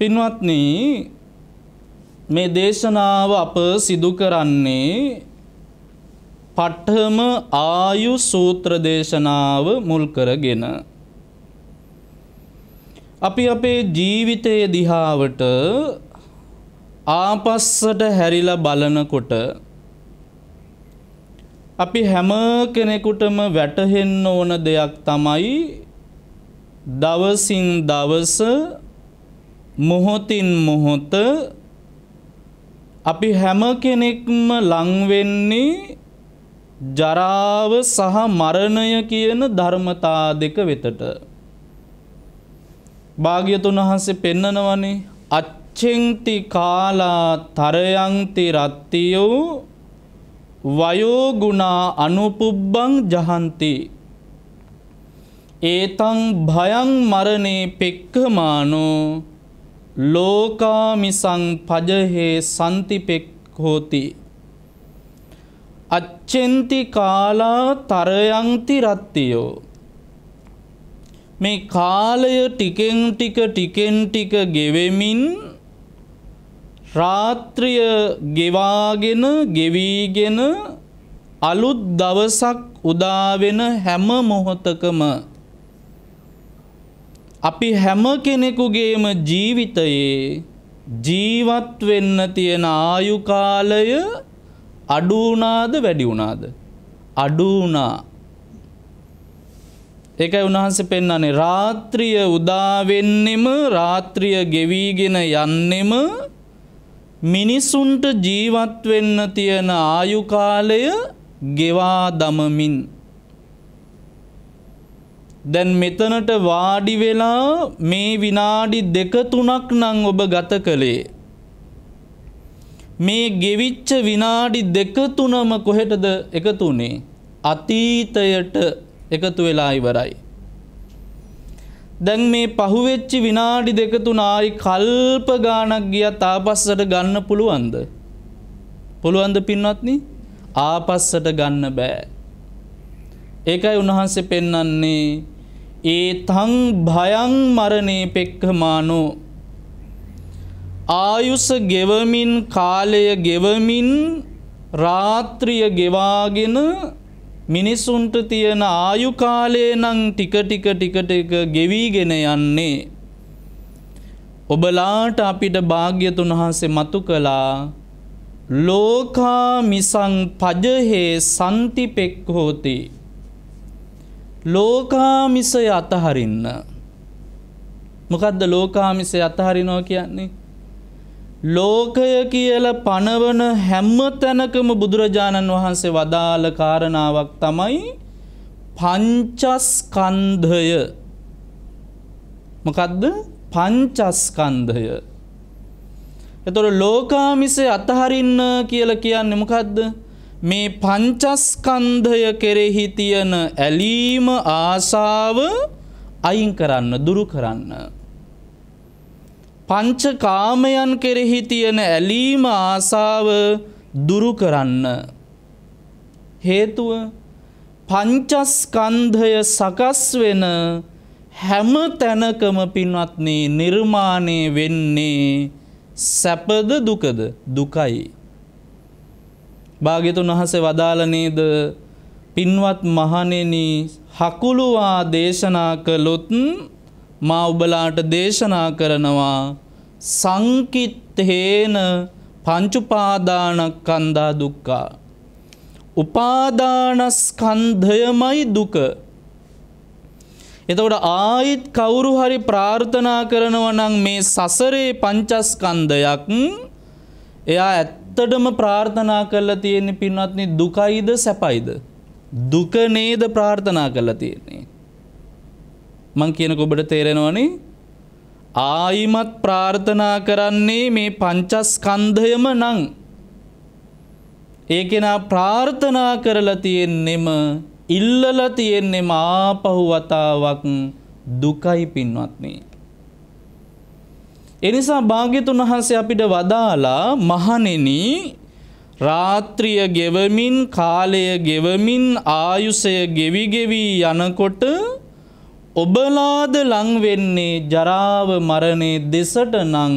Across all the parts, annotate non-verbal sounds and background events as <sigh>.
පින්වත්නි මේ දේශනාව අප සිදු කරන්නේ පට්ඨම ආයු සූත්‍ර දේශනාව මුල් කරගෙන. අපි අපේ ජීවිතයේ දිහාවට ආපස්සට හැරිලා බලනකොට අපි හැම කෙනෙකුටම වැටහෙන්න ඕන දෙයක් තමයි දවසින් දවස මොහොතින් මොහොත අපි හැම කෙනෙක්ම ලංවෙන්නේ ජරාව සහ මරණය කියන ධර්මතා දෙක වෙතට. භාග්‍යතුන් වහන්සේ පෙන්නනවනේ අච්චෙන්ති කාලා තරයන්ති රත්තියෝ වයෝගුණා අනුපුබ්බං ජහන්ති. ඒතං භයං මරණේ පෙක්කමානෝ ලෝකාමිසං පජහේ සන්තිපෙක් හෝති. අච්චෙන්ති කාලා තරයන්ති රත්තියෝ. මේ කාලය ටිකෙන් ටික ටිකෙන් ටික ගෙවෙමින් රාත්‍රිය ගෙවාගෙන ගෙවීගෙන අලුත් දවසක් උදාවෙන හැම මොහොතකම අපි හැම කෙනෙකුගේම ජීවිතයේ ජීවත් වෙන්න තියෙන ආයු කාලය අඩු වුණාද වැඩි වුණාද? අඩු වුණා. ඒකයි උන්වහන්සේ පෙන්වන්නේ. රාත්‍රිය උදා වෙන්නෙම රාත්‍රිය ගෙවිගෙන යන්නෙම මිනිසුන්ට ජීවත් වෙන්න තියෙන ආයු කාලය ගෙවා දමමින්. දැන් මෙතනට වාඩි වෙලා මේ විනාඩි දෙක තුනක් නම් ඔබ ගත කළේ. මේ ගෙවිච්ච විනාඩි දෙක තුනම කොහෙටද එකතු වුණේ අතීතයට එකතු වෙලා ඉවරයි. දැන් මේ පහුවෙච්චි විනාඩි දෙක තුන ආයි කල්ප ගානක් ගියත් ආපස්සට ගන්න පුළුවන්ද? පුළුවන්ද පින්වත්නි? ආපස්සට ගන්න බෑ. ඒකයි උන්වහන්සේ පෙන්වන්නේ ඒ තං භයං මරණේ පෙක්කමානෝ ආයුෂ ගෙවමින් කාලය ගෙවමින් රාත්‍රිය ගෙවාගෙන මිනිසුන්ට තියෙන ආයු කාලය නම් ටික ටික ටික ටික ගෙවීගෙන යන්නේ. ඔබලාට අපිට භාග්‍යතුන් වහන්සේ මතු කළා ලෝකා මිසං පජහේ සන්තිපෙක් හෝති ලෝකාමිසය අතහරින්න. මොකක්ද ලෝකාමිසය අතහරිනෝ කියන්නේ? ලෝකය කියල පනවන හැම්ම තැනකම බුදුරජාණන් වහන්සේ වදාළ කාරණාවක් තමයි පංචස්කන්ධය. මොකදද? පංචස්කන්ධය. එතොට ලෝකාමිසේ අතහරින්න කියල කියන්න මොකක්ද මේ පංචස්කන්ධය කෙරෙහි තියන ඇලීම ආසාව අයින් කරන්න දුරු කරන්න. පංචකාමයන් කෙරෙහි තියෙන ඇලීම ආසාව දුරු කරන්න. හේතුව පංචස්කන්ධය සකස් වෙන හැම තැනකම පින්වත්න්නේ නිර්මාණය වෙන්නේ සැපද දුකද දුකයි. භාග්‍යතුන් වහසේ වදාළ නේද? පින්වත් මහණෙනි හකුළුවා දේශනා කළොත් මා ඔබලාට දේශනා කරනවා සංකිත්තේන පංචුපාදානස්කන්ධා දුක්ඛා. උපාදානස්කන්ධයමයි දුක. එතකොට ආයිත් කවුරු හරි ප්‍රාර්ථනා කරනවා නම් මේ සසරේ පංචස්කන්ධයක් එයා ඇත්තටම ප්‍රාර්ථනා කරලා තියෙන්නේ පින්වත්නි දුකයිද සැපයිද? දුක නේද ප්‍රාර්ථනා කරලා තියෙන්නේ? මං කියනක ඔබට තේරෙනවනේ ආයිමත් ප්‍රාර්ථනා කරන්නේ මේ පංචස්කන්ධයම නං. ඒකෙනා ප්‍රාර්ථනා කරලා තියෙන්නෙම ඉල්ලල තියෙන්නෙම ආපහු වතාවක් දුකයි පින්වත්නේ. එනිසා භාග්‍යතුන් වහන්සේ අපිට වදාලා මහණෙනි රාත්‍රිය ගෙවමින් කාලය ගෙවමින් ආයුෂය ගෙවි ගෙවි යනකොට ඔබලාද ලංවෙන්නේ ජරාව මරණය දෙසට නං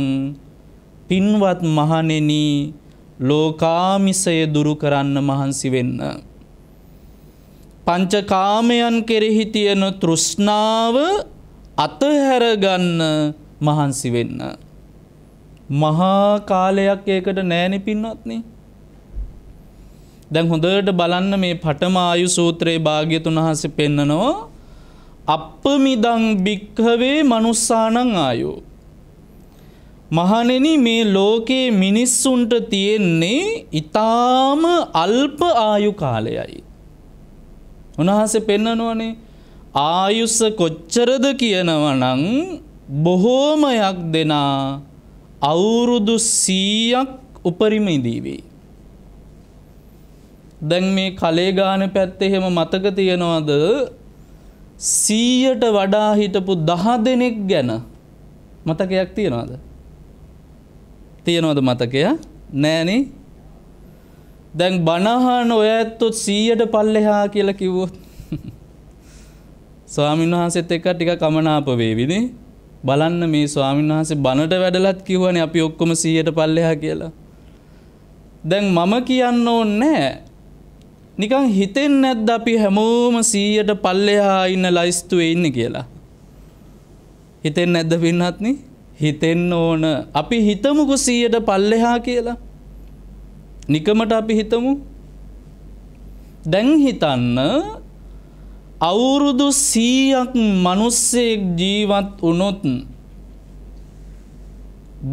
පින්වත් මහනෙන ලෝකාමිසය දුරු කරන්න මහන්සි වෙන්න. පංචකාමයන් කෙරෙහි තියෙන තෘෂ්ණාව අතහැරගන්න මහන්සි වෙන්න. මහා කාලයක් ඒකට නෑනෙ පින්වත්නේ. දැන් හොඳට බලන්න මේ පටමායු සූත්‍රයේ භාග්‍යතුන් වහස පෙන්නනවා අපමිදං භික්හවේ මනුස්සානං ආයෝ. මහනෙන මේ ලෝකයේ මිනිස්සුන්ට තියෙන්නේ ඉතාම අල්ප ආයු කාලයයි. උන්වහස පෙන්නනුවනේ ආයුස්ස කොච්චරද කියනවනං බොහෝමයක් දෙනා අවුරුදු සීයක් උපරිම ඉදීවේ. දැන් මේ කලේගාන පැත්තේ එහෙම මතක තියෙනවද? සීයට වඩා හිටපු දහ දෙනෙක් ගැන මතකයක් තියෙනවාද? තියෙනවද මතකය? නෑනේ. දැන් බණහන ඔය ඇත්තොත් සීයට පල්ලෙහා කියල කිව්වොත්. <laughs> ස්වාමීන් වහන්සෙත් එක ටික කමනාප වේවිනේ. බලන්න මේ ස්වාමීන් වහන්සේ බණට වැඩලත් කිව්වනේ අපි ඔක්කොම සීයට පල්ලෙහා කියලා. දැන් මම කියන්න ඕන්න නෑ. නිකං හිතෙන් නැද්ද අපි හැමෝම සීයට පල්ලෙහා ඉන්න ලයිස්තුවේ ඉන්න කියලා. හිතෙන් නැද්ද පින්නත්න හිතෙන්න ඕන. අපි හිතමුකු සීයට පල්ලෙහා කියලා. නිකමට අපි හිතමු. දැන් හිතන්න අවුරුදු සීයක් මනුස්සයෙක් ජීවත් වනොත්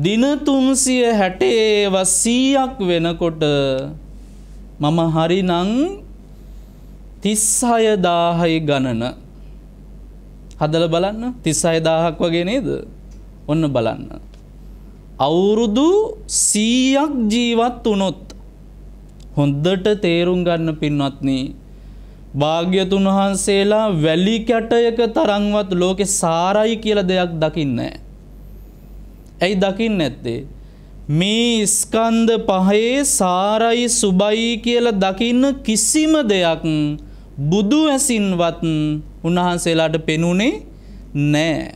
දින තුන්සිය හැටේව සීයක් වෙනකොට මම හරිනං තිස්සයදාහයි ගණන. හදල බලන්න. තිස්සයදාහක් වගේ නේද? ඔන්න බලන්න. අවුරුදු සීයක් ජීවත් වනොත් හොන්දට තේරුම් ගන්න පින්වත්නී භාග්‍යතුන් වහන්සේලා වැලි කැටයක තරංවත් ලෝකෙ සාරයි කියල දෙයක් දකින්න. ඇයි දකින්න ඇත්තේ මේ ස්කන්ද පහේ සාරයි සුබයි කියල දකින්න කිසිම දෙයක් බුදු ඇසින්වත් උන්වහන්සේලාට පෙනුනේ නෑ.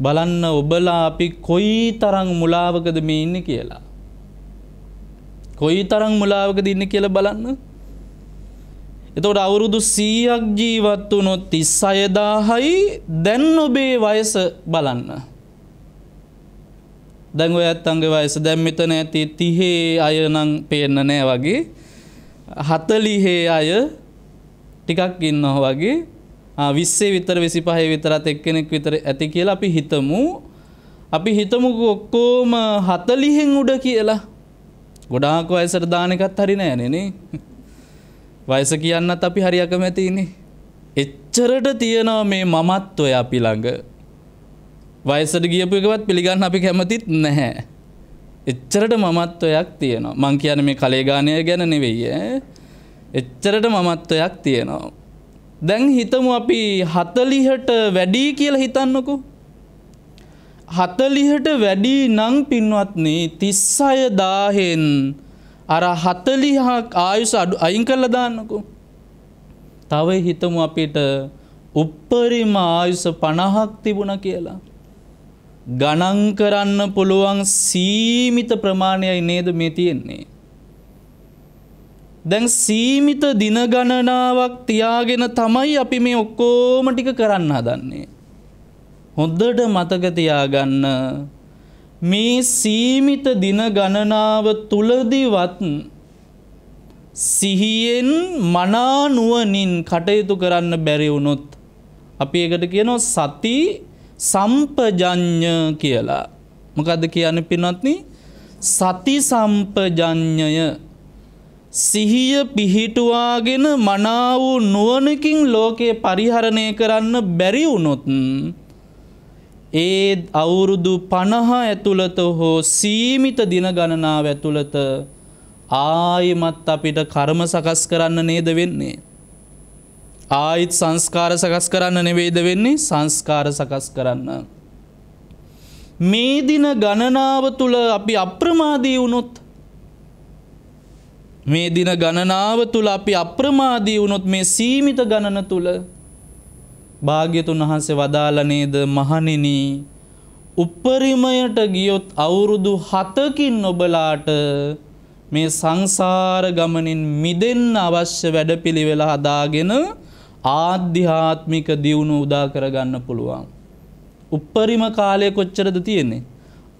බලන්න ඔබලා අපි කොයි තරං මුලාවකද මේ ඉන්න කියලා. කොයි තරං මුලාවක ඉන්න කියල බලන්න. එතොට අවුරුදු සීයක් ජීවත් වනොත් තිස් අයදාහයි දැන් ඔබේ වයස බලන්න. දැන් ඔය ඇත්තන්ගේ වයස දැන් මෙතන ඇති තිහේ අය නම් පේන්න නෑ වගේ. හතලිහේ අය ටිකක් ඉන්නහ වගේ. විස්සේ විතර විසි පහේ විතරත් එක්කෙනෙක් විතර ඇති කියලා අපි හිතමු. අපි හිතමුක ඔක්කෝම හතලිහෙන් උඩ කියලා. ගොඩාක වයසට දානකත් හරි නෑනෙනේ වයස කියන්නත් අපි හරියක මැතිනේ එච්චරට තියෙනවා මේ මමත්වය අපි ළඟ වයසට ගියපු එකවත් පිළිගන්න අපි කැමතිත් නැහැ. එච්චරට මමත්වයක් තියෙනවා. මං කියන මේ කලේගානය ගැන නෙවෙයි. එච්චරට මමත්වයක් තියෙනවා. දැන් හිතමු අපි හතලිහට වැඩී කියලා හිතන්නකු. හතලිහට වැඩී නං පින්වත්නේ තිස්සය දාහෙන් අර හතලිහක් ආයුස අඩු අයින් කරල දාන්නකු. තව හිතමු අපිට උප්පරිම ආයුස පණහක් තිබුණ කියලා. ගණන් කරන්න පුළුවන් සීමිත ප්‍රමාණයයි නේද මේ තියෙන්නේ. දැන් සීමිත දින ගණනාවක් තියාගෙන තමයි අපි මේ ඔක්කෝම ටික කරන්න හදන්නේ. හොද්දට මතකතියාගන්න මේ සීමිත දින ගණනාව තුළදිවත් සිහියෙන් මනානුවනින් කටයුතු කරන්න බැරිවුණොත් අපි එකට කියනවා සති සම්පජඥ කියලා. මොකද කියන්න පිනත්න සති සම්පජඥය සිහිය පිහිටුවාගෙන මනාව නුවනකින් ලෝකයේ පරිහරණය කරන්න බැරි වුණොත් ඒ අවුරුදු පණහ ඇතුළත හෝ සීමිත දින ගණනාව ඇතුළත ආයමත් අපිට කර්ම සකස් කරන්න නේද වෙන්නේ. ආයිත් සංස්කාර සකස් කරන්න නෙවෙයිද වෙන්නේ සංස්කාර සකස් කරන්න. මේ දින ගණනාව තුළ අපි අප්‍රමාදී වුණොත් මේ දින ගණනාව තුළ අපි අප්‍රමාදී වුණොත් මේ සීමිත ගණන තුළ භාග්‍යතුන් වහන්සේ වදාළ නේද මහණෙනි උපරිමයට ගියොත් අවුරුදු 7කින් ඔබලාට මේ සංසාර ගමනින් මිදෙන්න අවශ්‍ය වැඩපිළිවෙල හදාගෙන ආධ්‍යාත්මික දියුණුව උදා කරගන්න පුළුවන්. උපරිම කාලය කොච්චරද තියෙන්නේ?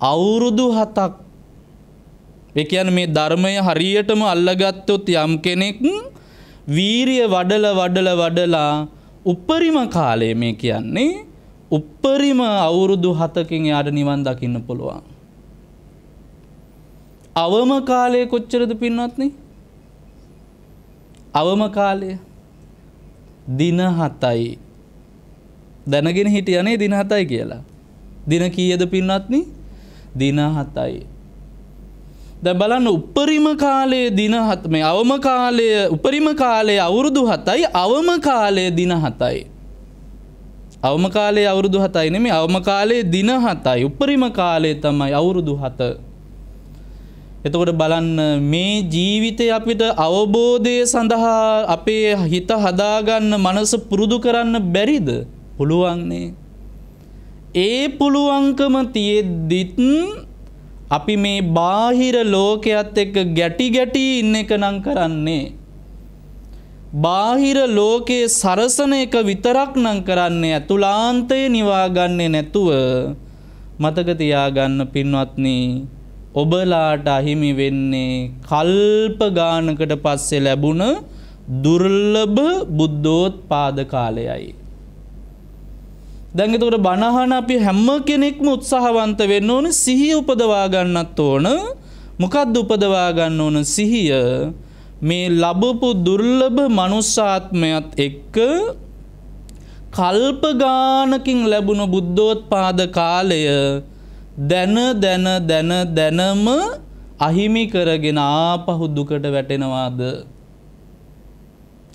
අවුරුදු 7ක්. ඒ කියන්නේ මේ ධර්මය හරියටම අල්ලගත්තොත් යම් කෙනෙක් වීරිය වඩල වඩල වඩලා උපරිම කාලය මේ කියන්නේ උපරිම අවුරුදු 7කින් යාට නිවන් දකින්න පුළුවන්. අවම කාලය කොච්චරද පින්වත්නි? අවම කාලය දින 7යි. දැනගෙන හිටියනේ දින 7යි කියලා. දින කීයද පින්වත්නි? දින 7යි. දැන් බලන්න උපරිම කාලයේ දින 7 මේ අවම කාලය උපරිම කාලයේ අවුරුදු 7යි අවම කාලයේ දින 7යි. අවම කාලයේ අවුරුදු 7යි නෙමෙයි අවම කාලයේ දින 7යි. උපරිම කාලය තමයි අවුරුදු 7. එතකොට බලන්න මේ ජීවිතය අපිට අවබෝධය සඳහා අපේ හිත හදාගන්න මනස පුරුදු කරන්න බැරිද පුළුවන්නේ. ඒ පුළුවන්කම තියෙද්දිත් අපි මේ බාහිර ලෝකයත් එක්ක ගැටි ගැටි ඉන්න එක නං කරන්නේ. බාහිර ලෝකයේ සරසන එක විතරක් නං කරන්නේ ඇතුලාන්තය නිවාගන්නේ නැතුව මතක තියාගන්න පින්වත්නී ඔබලාට අහිමි වෙන්නේ කල්ප ගානකට පස්සේ ලැබුණ දුර්ලභ බුද්ධෝත් පාද කාලයයි. දැඟතකට බණහන අපි හැම්ම කෙනෙක්ම උත්සාහවන්ත වෙන්න ඕන සිහිය උපදවා ගන්නත් ඕන. මොකක්ද උපදවා ගන්න ඕන සිහිය? මේ ලබපු දුර්ලභ මනුස්සාත්මයත් එක්ක කල්ප ගානකින් ලැබුණු බුද්ධෝත් පාද කාලය දැන දැන දැන දැනම අහිමි කරගෙන ආපහු දුකට වැටෙනවාද?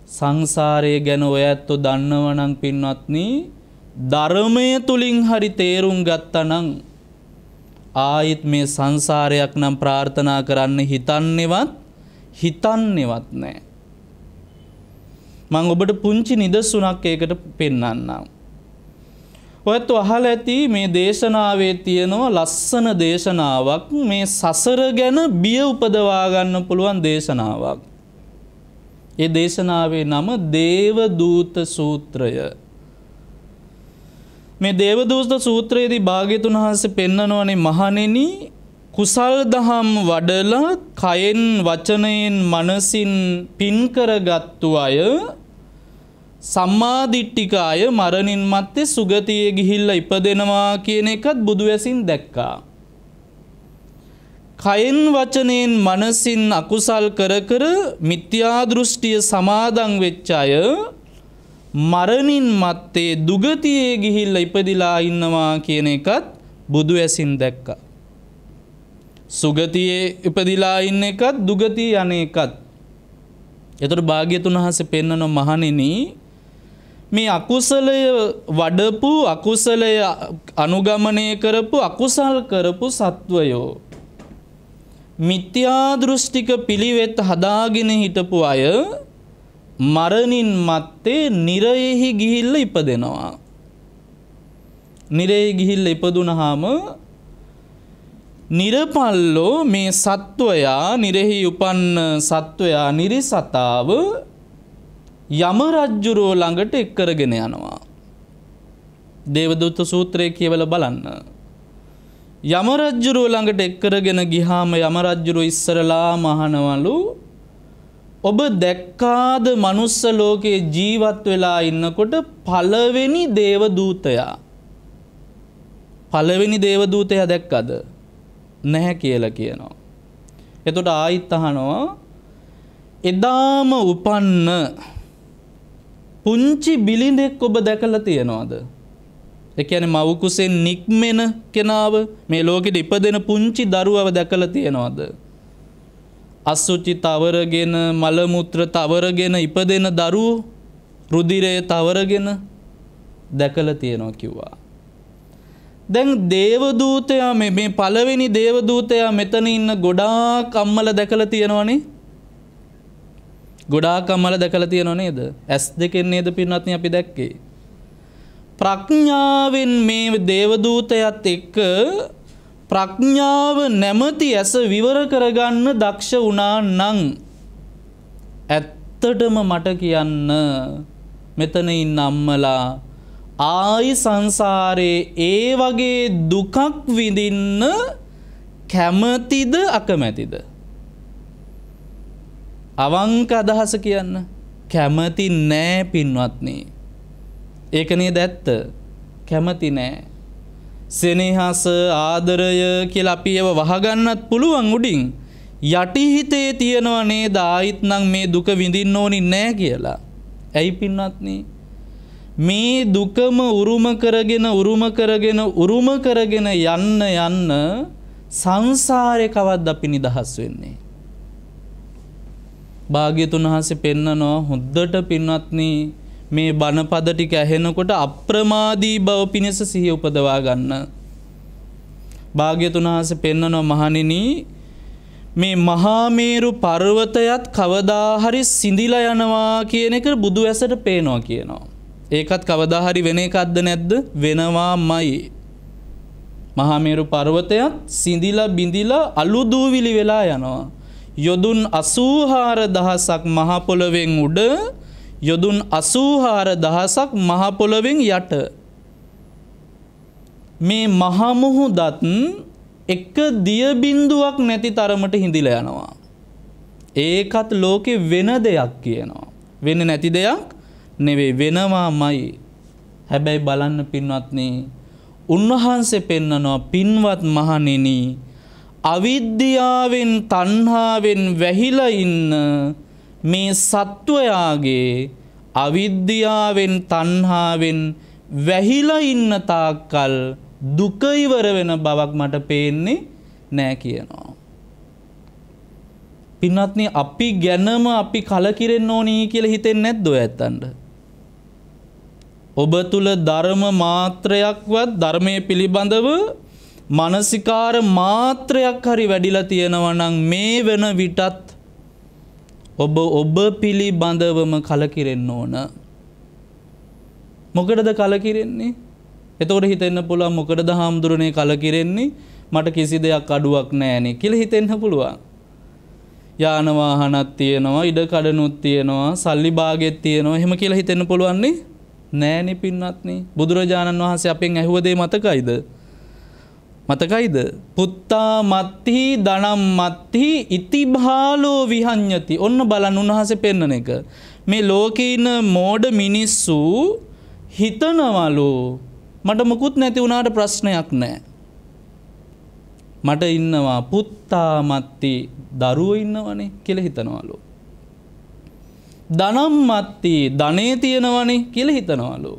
සංසාරය ගැන ඔය ඇත්තෝ දන්නවනං පින්වත්නි ධර්මය තුළින් හරි තේරුම් ගත්තනං ආයිත් මේ සංසාරයක් නම් ප්‍රාර්ථනා කරන්න හිතන්නෙවත් හිතන්නෙවත් නෑ. මං ඔබට පුංචි නිදසුනක් ඒකට පෙන්නන්නම්. ඔයත් අහල ඇති මේ දේශනාවේ තියෙනවා ලස්සන දේශනාවක් මේ සසර ගැන බිය උපදවාගන්න පුළුවන් දේශනාවක්. ඒ දේශනාවේ නම දේවදූත සූත්‍රය. මේ දේවදූත සූත්‍රයේදී භාග්‍යතුන් වහන්සේ පෙන්නනවනේ මහණෙනි කුසල් දහම් වඩලා කයෙන් වචනයෙන් මනසින් පින් කරගත්තු අය සම්මාදිට්ටික අය මරණින් මත්තේ සුගතියේ ගිහිල්ලා ඉපදෙනවා කියන එකත් බුදු ඇසින් දැක්කා. කයෙන් වචනයෙන් මනසින් අකුසල් කර කර මිත්‍යාදෘෂ්ටිය සමාදන් වෙච්ච අය මරණින් මත්තේ දුගතියේ ගිහිල්ල ඉපදිලා ඉන්නවා කියන එකත් බුදු ඇසින් දැක්ක. සුගතියේ ඉපදිලා ඉන්න එකත් දුගතිය යන එකත්. එතට භාග්‍යතුන් වහස පෙන්න්නන මහනිනී මේ අකුසලය වඩපු අකුසලය අනුගමනය කරපු අකුසල් කරපු සත්වයෝ. මිත්‍යාදෘෂ්ටික පිළිවෙත් හදාගෙන හිටපු අය මරණින් මත්තේ නිරයෙහි ගිහිල්ල ඉපදෙනවා. නිරේ ගිහිල්ල ඉපදුනහාම නිරපල්ලෝ මේ සත්වයා නිරෙහි උපන්න සත්වයා නිරිසතාව යම රජ්ජුරෝ ළඟට එක්කරගෙන යනවා. දේවදුත්ත සූත්‍රය කියවල බලන්න. යම රජ්ජුරුව ළඟට එක්කරගෙන ගිහාම යම රජ්ජුරුව ඉස්සරලා මහනවලු ඔබ දැක්කාද මනුස්ස ලෝකයේ ජීවත් වෙලා ඉන්නකොට පළවෙනි දේවදූතයා පළවෙනි දේවදූතයා දැක්කද නැහැ කියලා කියනවා. එතොට ආයිත් අහනවා එදාම උපන්න පුංචි බිලිඳෙක් ඔබ දැකලා තියෙනවාද? ඒ කියන්නේ මවකුසෙන් නික්මෙන කෙනාව මේ ලෝකෙට ඉපදෙන පුංචි දරුවව දැකලා තියෙනවද? අසුචි තවරගෙන මල මුත්‍ර තවරගෙන ඉපදෙන දරුවෝ රුධිරය තවරගෙන දැකලා තියෙනවා කිව්වා. දැන් දේවදූතයා මේ පළවෙනි දේවදූතයා මෙතන ඉන්න ගොඩාක් අම්මල දැකලා තියෙනවනේ ගොඩාක් අම්මල දැකලා තියෙනව නේද? ඇස් දෙකෙන් නේද පින්වත්නි අපි දැක්කේ. ප්‍රඥාවෙන් මේ දේවදූතයත් එක්ක ප්‍රඥාව නැමති ඇස විවර කරගන්න දක්ෂ වුණා නං ඇත්තටම මට කියන්න මෙතන ඉන්න අම්මලා ආයි සංසාරයේ ඒ වගේ දුකක් විඳින්න කැමතිද අකමැතිද? අවංක අදහස කියන්න. කැමති නෑ පින්වත්නේ. ඒකනේ දැත්ත කැමති නෑ. සෙනෙහස ආදරය කියලා අපි ඒව වහගන්නත් පුළුවන් උඩින් යටිහිතේ තියෙනවා නේද ආයිත් නම් මේ දුක විඳින්න ඕනි නෑ කියලා. ඇයි පින්වත්නි? මේ දුකම උරුම කරගෙන උරුම කරගෙන උරුම කරගෙන යන්න යන්න සංසාරේ කවද්ද අපි නිදහස් වෙන්නේ? භාග්‍යතුන් වහන්සේ පෙන්නනවා හොද්දට පින්වත්නි මේ බණපද ටික ඇහෙනකොට අප්‍රමාදී බව පිණිස සිහිය උපදවා ගන්න. භාග්‍යතුන් වහන්සේ පෙන්නනවා මහණෙනි මේ මහාමේරු පර්වතයත් කවදා හරි සිඳිලා යනවා කියන එක බුදු ඇසට පේනවා කියනවා. ඒකත් කවදා හරි වෙන එකක්ද නැද්ද? වෙනවාමයි. මහාමේරු පර්වතයත් සිඳිලා බිඳිලා අලු දූවිලි වෙලා යනවා. යොදුන් 84 දහසක් මහ පොළවෙන් උඩ යොදුන් අසූහාර දහසක් මහපොළොවෙන් යට මේ මහමුහුදත් එක දියබින්දුවක් නැති තරමට හිඳිල යනවා. ඒකත් ලෝකෙ වෙන දෙයක් කියනවා. වෙන නැති දෙයක් නෙවෙයි වෙනවා මයි. හැබැයි බලන්න පින්වත්නේ උන්වහන්සේ පෙන්නනවා පින්වත් මහනෙන අවිද්‍යාවෙන් තන්හාවෙන් වැහිලා ඉන්න මේ සත්වයාගේ අවිද්‍යාවෙන් තන්හාවෙන් වැහිලා ඉන්න තාක්කල් දුක ඉවර වෙන බවක් මට පේන්නේ නෑ කියනවා. පින්වත්නි අපි ගැනම අපි කලකිරෙන්න ඕනී කියලා හිතෙන්නේ නැද්ද ඔය ඇත්තන්ට? ඔබ තුල ධර්ම මාත්‍රයක්වත් ධර්මයේ පිළිබඳව මානසිකාර මාත්‍රයක් හරි වැඩිලා තියෙනවා නම් මේ වෙන විටත් ඔබ ඔබ පිළිබඳවම කලකිරෙන්න ඕන. මොකටද කලකිරෙන්නේ? එතකොට හිතෙන්න පුළුවන් මොකටද හාමුදුරනේ කලකිරෙන්නේ? මට කිසි දෙයක් අඩුවක් නැහැනේ කියලා හිතෙන්න පුළුවන්. යාන වාහනක් තියෙනවා, ඉඩ කඩනුත් තියෙනවා, සල්ලි භාගෙත් තියෙනවා. එහෙම කියලා හිතෙන්න පුළුවන් නේ? නෑනේ පින්වත්නි. බුදුරජාණන් වහන්සේ අපෙන් ඇහුව දේ මතකයිද? මතකයිද? පුත්තා මත්හි දනම් මත්හි ඉතිභාලෝ විහං්ඥති ඔන්න බලන් උන්හස පෙන්නන එක. මේ ලෝකඉන්න මෝඩ මිනිස්සු හිතනවලු. මට මුකුත් නැති වුණාට ප්‍රශ්නයක් නෑ මට ඉන්නවා පුත්තා මත්ති දරුව ඉන්නවනේ කියල හිතනවලු. දනම් මත්ති ධනේ තියෙනවනේ කියල හිතනවලු.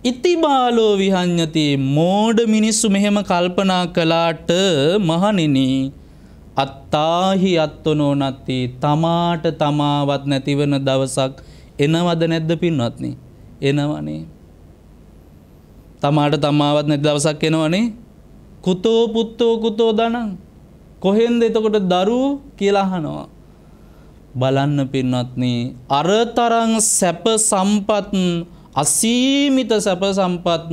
ඉතිබාලෝ විහං්ඥති මෝඩ මිනිස්සු මෙහෙම කල්පනා කලාට මහනිනි අත්තාහි අත්වනෝ නත්ති තමාට තමාවත් නැතිවන දවසක් එනවද නැද්ද පින්වත්න? එනවනේ. තමාට තමාවත් නැති දවසක් එනවනේ. කුතෝ පුත්තෝ කුතෝ දනං කොහෙන්ද එතකොට දරු කියලාහනවා බලන්න පින්වත්න්නේ අරතරං සැප සම්පත් අසීමිත සැප සම්පත්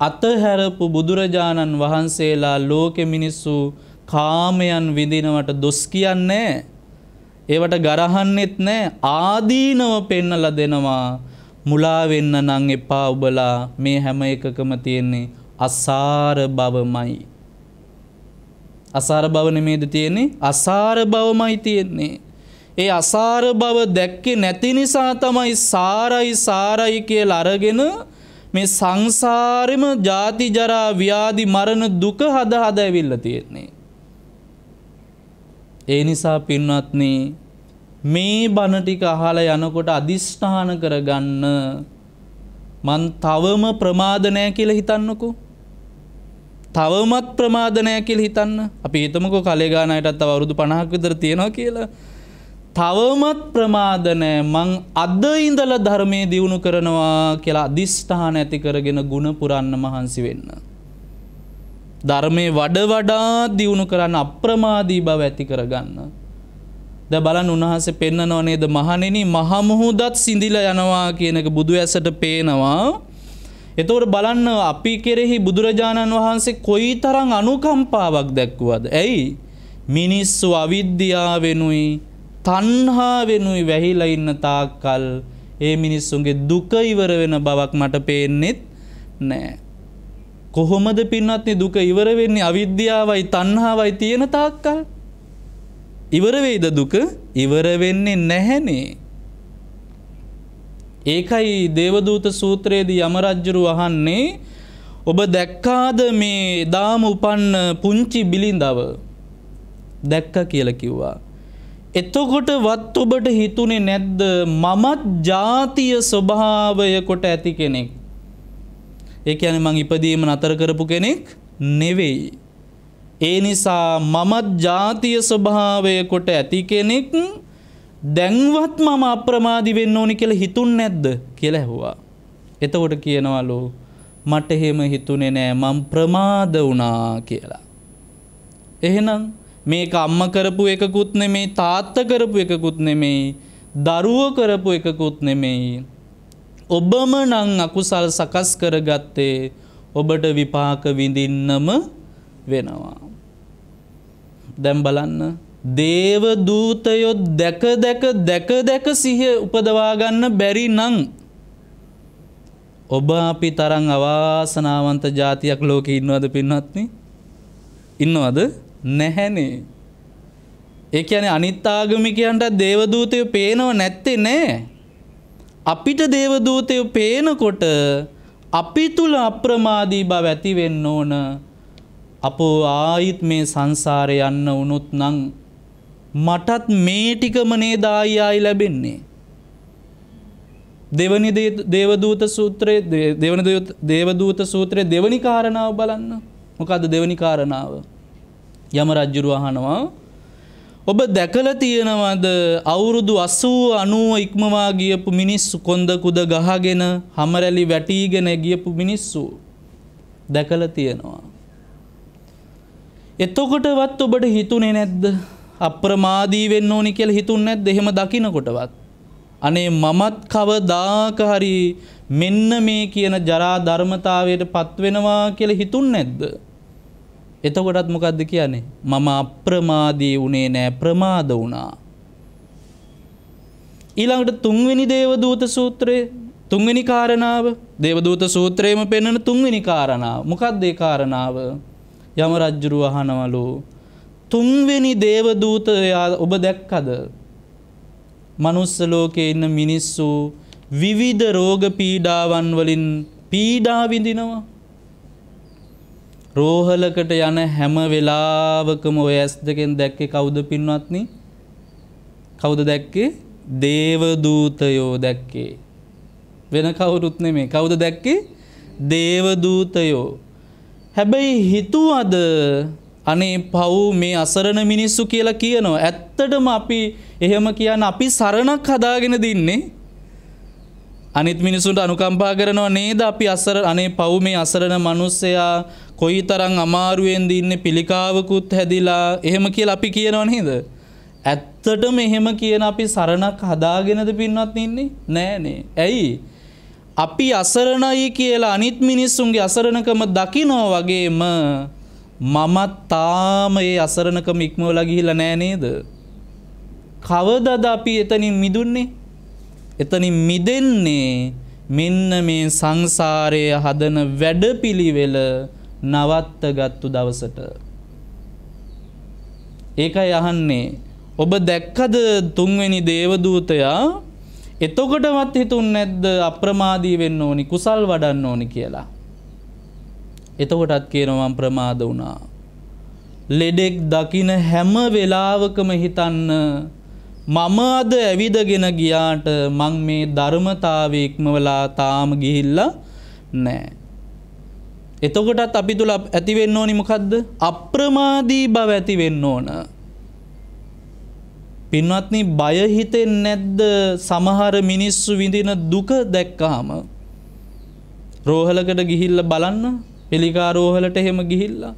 අතහැරපු බුදුරජාණන් වහන්සේලා ලෝකෙ මිනිස්සු කාමයන් විඳිනවට දොස් කියන්නේ ඒවට ගරහන්නෙත් නෑ ආදීනව පෙන්නල දෙනවා. මුලාවෙන්න නං එපා උබලා. මේ හැම එකකම තියෙන්නේ අසාර බවමයි. අසාර බව නෙමේද තියෙන්නේ? අසාර බවමයි තියෙන්නේ. ඒ අසාර බව දැක්කේ නැති නිසා තමයි සාරයි සාරයි කියලා අරගෙන මේ සංසාරෙම ජාති ජරා ව්‍යාධි මරණ දුක හද හද ඇවිල්ලා තියෙන්නේ. ඒ නිසා පින්වත්නි මේ බණ ටික අහලා යනකොට අදිෂ්ඨාන කරගන්න මන් තවම ප්‍රමාද නැහැ කියලා හිතන්නකෝ. තවමත් ප්‍රමාද නැහැ කියලා හිතන්න. අපි හිතමුකෝ කලේ ගානයටත් තව අවුරුදු 50ක් විතර තියෙනවා කියලා. තවමත් ප්‍රමාද නෑ මං අද ඉඳලා ධර්මයේ දියුණු කරනවා කියලා අදිෂ්ඨාන ඇති කරගෙන ගුණ පුරන්න මහන්සි වෙන්න. ධර්මයේ වඩ වඩා දියුණු කරන්න අප්‍රමාදී බව ඇති කරගන්න. ද බලන් උන්වහන්සේ පෙන්නනව නේද මහණෙනි මහ මුහුදත් සිඳිලා යනවා කියන එක බුදු ඇසට පේනවා. එතවට බලන්න අපි කෙරෙහි බුදුරජාණන් වහන්සේ කොයි තරං අනුකම්පාවක් දැක්වුවද. ඇයි මිනිස්සු අවිද්‍යාවෙනුයි තන්හා වෙනුයි වැහිලා ඉන්න තාක්කල් ඒ මිනිස්සුන්ගේ දුක ඉවර වෙන බවක් මට පේන්නෙත් නෑ. කොහොමද පින්නත්න්නේ දුක ඉවර වෙන්නේ අවිද්‍යාවයි තන්හාවයි තියෙන තාක්කල්. ඉවරවෙයිද දුක ඉවර වෙන්නේ නැහැනේ. ඒකයි දේවදූත සූත්‍රයේදී යමරජ්ජුරු අහන්නේ ඔබ දැක්කාද මේ දාම උපන්න පුංචි බිලින්දව දැක්ක කියල කිව්වා. එතකොට වත් ඔබට හිතුනේ නැද්ද මමත් ජාතිය ස්වභාවය කොට ඇති කෙනෙක්. ඒ ඇන මං ඉපදීම නතර කරපු කෙනෙක් නෙවෙයි. ඒ නිසා මමත් ජාතිය ස්වභාවය කොට ඇති කෙනෙක් දැන්වත් මම අප්‍රමාදි වෙන්න ඕනි කියල හිතුන් නැද්ද කියල ඇහුවා. එතකොට කියනවලු මට එහෙම හිතුනේ නෑ මං ප්‍රමාද වුණා කියලා. එහෙනම් මේක අම්ම කරපු එකකුත් නෙමෙයි තාත්ත කරපු එකකුත් නෙමෙයි දරුවෝ කරපු එකකුත් නෙමෙයි. ඔබම නං අකුසල් සකස් කරගත්තේ ඔබට විපාක විඳින්නම වෙනවා. දැම් බලන්න දේවදූතයොත් දැක දැක දැක දැක සිහ උපදවාගන්න බැරි නං. ඔබ අපි තරං අවාසනාවන්ත ජාතියක් ලෝක ඉන්නවද පින්වත්න ඉන්නවද නැහැනේ. ඒ ඇන අනිත්තාගමිකයන්ට දේවදූතය පේනව නැත්තේ නෑ. අපිට දේවදූතය පේනකොට අපි තුළ අප්‍රමාදී බව ඇතිවෙන්න ඕන. අපෝ ආයිත් මේ සංසාරය යන්න වුණුත් නං මටත් මේ ටිකමනේ දායියායි ලැබෙන්නේ. දෙවනි දේවදූත සූත්‍රය දෙවන දේවදූත සූත්‍රය දෙවනි කාරණාව බලන්න. මොකද දෙවනි කාරණාව? යම රජ්ජුරු අහනවා ඔබ දැකල තියෙනවද අවුරුදු අස්සූ අනුව ඉක්මවා ගියපු මිනිස්සු කොන්දකුද ගහගෙන හමරැලි වැටීගෙන ගියපු මිනිස්සු දැකල තියෙනවා. එතකොටවත් ඔබට හිතුනේ නැද්ද අප්‍රමාදී වෙන්න ඕනි කියල හිතුන් නැත් දෙහෙම දකිනකොටවත්. අනේ මමත් කවදාක හරි මෙන්න මේ කියන ජරා ධර්මතාවයට පත්වෙනවා කියල හිතුන් නැද්ද. එතකොටත් මොකක්ද කියන්නේ? මම අප්‍රමාදී වනේ නෑ ප්‍රමාද වුණා. ඊළඟට තුන්වෙනි දේවදූත සූත්‍රයේ තුන්වෙනි කාරණාව දේවදූත සූත්‍රයම පෙන්වන තුන්වෙනි කාරණාව. මොකක්ද ඒ කාරණාව? යම රජ්ජුරුව අහනවලු තුන්වෙනි දේවදූතයා ඔබ දැක්කද? මනුස්ස ලෝකේ ඉන්න මිනිස්සු විවිධ රෝග පීඩාවන් වලින් පීඩා විඳිනවා. රෝහලකට යන හැම වෙලාවකම ඔය ඇස් දෙකෙන් දැක්කේ කවුද පින්වත්නි? කවුද දැක්කේ? දේවදූතයෝ දැක්කේ. වෙන කවුරුත් නෙමේ. කවුද දැක්කේ? දේවදූතයෝ. හැබැයි හිතුවද අනේ පව් මේ අසරණ මිනිස්සු කියලා කියනවා. ඇත්තටම අපි එහෙම කියන්න අපි සරණක් හදාගෙන දින්නේ. අනිත් මිනිසුන්ට අනුකම්පා කරනවා නේද? අපි අසර අනේ පව් මේ අසරණ මනුස්සයා කොයි තරං අමාරුවෙන් දින්න පිළිකාවකුත් හැදිලා එහෙම කියල අපි කියනවා නේද. ඇත්තටම එහෙම කියන අපි සරණක් හදාගෙනද පින්වත් ඉන්නේ නෑනේ. ඇයි. අපි අසරණයි කියලා අනිත් මිනිස්සුන්ගේ අසරණකම දකිනෝ වගේම මමත් තාම ඒ අසරණකම ඉක්මවල ගිහිල නෑ නේද. කවදද අපි එතනින් මිදුන්නේ. එතනින් මිදෙන්නේ මෙන්න මේ සංසාරය හදන වැඩ පිළිවෙල නවත්ත ගත්තු දවසට. ඒකයි අහන්නේ ඔබ දැක්කද තුන්වෙනි දේවදූතයා එතකොටවත් හිතුන් නැද්ද අප්‍රමාදී වෙන්න ඕනි කුසල් වඩන්න ඕනි කියලා. එතකොටත් කියනවම් ප්‍රමාද වුණා. ලෙඩෙක් දකින හැම වෙලාවකම හිතන්න මම අද ඇවිදගෙන ගියාට මං මේ ධර්මතාවයෙක්මවලා තාම ගිහිල්ල නෑ. එතකොටත් අපි තුළ ඇතිවෙන්න ඕනි මොකක්ද අප්‍රමාදී බව ඇතිවෙන්න ඕන. පින්වත්නි බයහිතෙන් නැද්ද සමහර මිනිස්සු විඳින දුක දැක්කාම රෝහලකට ගිහිල්ල බලන්න පිළිකාරෝහලට එහෙම ගිහිල්ලා.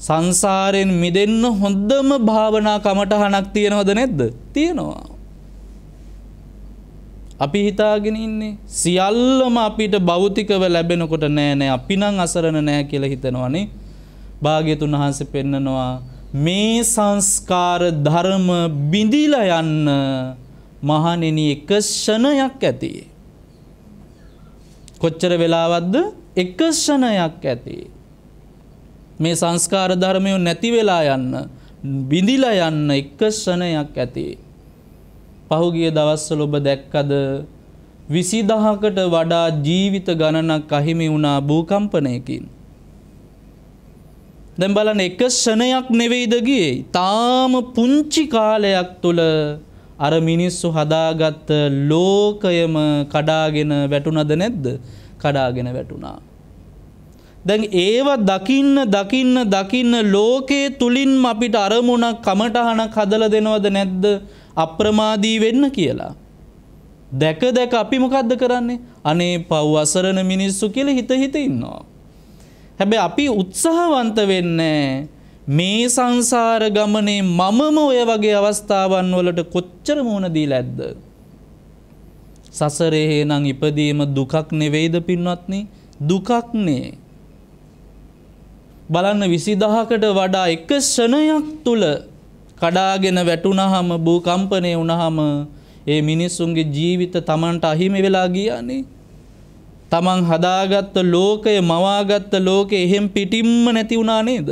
සංසාරයෙන් මිදෙන්න හොඳම භාවනා කමටහනක් තියෙනවද නැද්ද තියෙනවා. අපි හිතාගෙන ඉන්නේ සියල්ලම අපිට භෞතිකව ලැබෙනකොට නෑ නෑ අපි නම් අසරණ නෑ කියලා හිතනවනේ භාග්‍යතුන් වහන්සේ පෙන්නනවා මේ සංස්කාර ධර්ම බිඳිලා යන්න මහණෙනි එක ෂණයක් ඇති. කොච්චර වෙලාවක්ද එක ෂණයක් ඇති. මේ සංස්කාර ධර්මය නැති වෙලා යන්න බිඳිලා යන්න එක ෂණයක් ඇති. පහුගිය දවස්වල ඔබ දැක්කද විසිදහකට වඩා ජීවිත ගණනක් අහිමි වුණා භූකම්පනයකින්. දැන් බලන්න එක ෂණයක් නෙවෙයිද ගියේ. තාම පුංචි කාලයක් තුල අර මිනිස්සු හදාගත්ත ලෝකයම කඩාගෙන වැටුණද නැද්ද? කඩාගෙන වැටුණා. දැන් ඒව දකින්න දකින්න දකින්න ලෝකයේ තුලින්ම අපිට අරමුණක් කමටහනක් හදලා දෙනවද නැද්ද? අප්‍රමාදී වෙන්න කියලා. දැක දැක අපි මොකද්ද කරන්නේ? අනේ පව් අසරණ මිනිස්සු කියලා හිත හිත ඉන්නවා. හැබැයි අපි උත්සාහවන්ත වෙන්නේ මේ සංසාර ගමනේ මමම ඔය වගේ අවස්ථාවන් වලට කොච්චර මුහුණ දීලා ඇද්ද? සසරේ නම් ඉපදීම දුකක් නෙවෙයිද පින්වත්නි? දුකක්නේ. බලන්න 20000කට වඩා එක ෂණයක් තුල කඩාගෙන වැටුනහම භූකම්පනය වුණහම ඒ මිනිස්සුන්ගේ ජීවිත Tamanට අහිමි වෙලා ගියානේ. තමන් හදාගත්ත ලෝකය මවාගත්ත ලෝකෙ එහෙම් පිටිම්ම නැති වුණා නේද?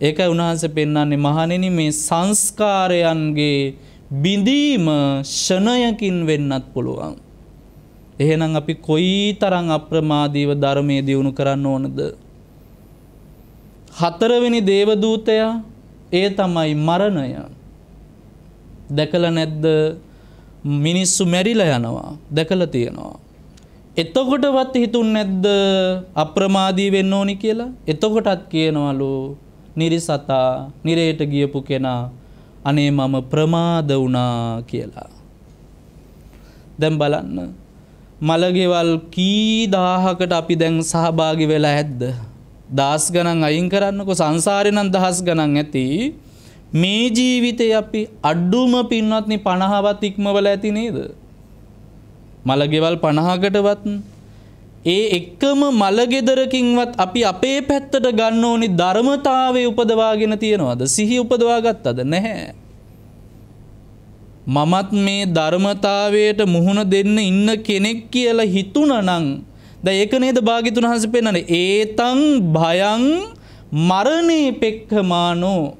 ඒකයි උන්වහන්සේ පෙන්වන්නේ මහණෙනි මේ සංස්කාරයන්ගේ බිඳීම ෂණයකින් වෙන්නත් පුළුවන්. එහෙනම් අපි කොයිතරම් අප්‍රමාදීව ධර්මයේ දියුණු කරන්න ඕනද? හතරවෙනි දේවදූතයා ඒ තමයි මරණය. දැකලා නැද්ද? මිනිස්සු මැරිලා යනවා. දැකලා තියෙනවා. එතකොටවත් හිතුන් නැද්ද අප්‍රමාදී වෙන්න ඕනි කියලා? එතකොටත් කියනවලු නිරිසතා නිරේට ගියපු කෙනා අනේ මම ප්‍රමාද වුණා කියලා. දැන් බලන්න මලගෙවල් කී දාහකට අපි දැන් සහභාගි වෙලා ඇද්ද? දහස් ගණන් අයින් කරන්නකො සංසාරේ නම් දහස් ගණන් ඇති. මේ ජීවිතේ අපි අඩුම පින්වත්නි 50වත් ඉක්මවල ඇති නේද? මලගෙවල් පණහකටවත් ඒ එක්කම මළගෙදරකින්වත් අපි අපේ පැත්තට ගන්න ඕනි ධර්මතාවය උපදවාගෙන තියෙනවද සිහි උපදවා ගත්තද නැහැ. මමත් මේ ධර්මතාවයට මුහුණ දෙන්න ඉන්න කෙනෙක් කියලා හිතුන නං ද ඒක නේද භාගිතුන් හස පෙන්නන ඒතං භයං මරණය පෙක්කමානෝ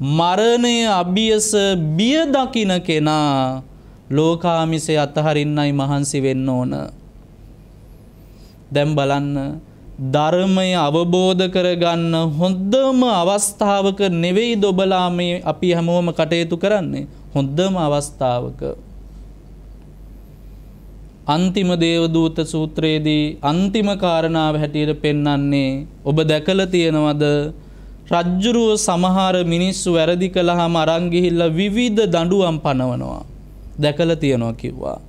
මරණය අභියස බිය දකින කෙනා ලෝකාමිසේ අතහරින්නයි මහන්සි වෙන්න ඕන. දැම් බලන්න ධර්මය අවබෝධ කරගන්න හොන්දම අවස්ථාවක නෙවෙයි දොබලා මේ අපි හැමෝම කටයුතු කරන්නේ හොන්දම අවස්ථාවක. අන්තිම දේවදූත සූත්‍රයේදී අන්තිම කාරණාව හැටියට පෙන්නන්නේ ඔබ දැකල තියෙනවද රජ්ජුරුව සමහර මිනිස්සු වැරදි කළහම අරංගිහිල්ල විවිධ දඩුවම් පනවනවා. දැකල තියනවා කිව්වා.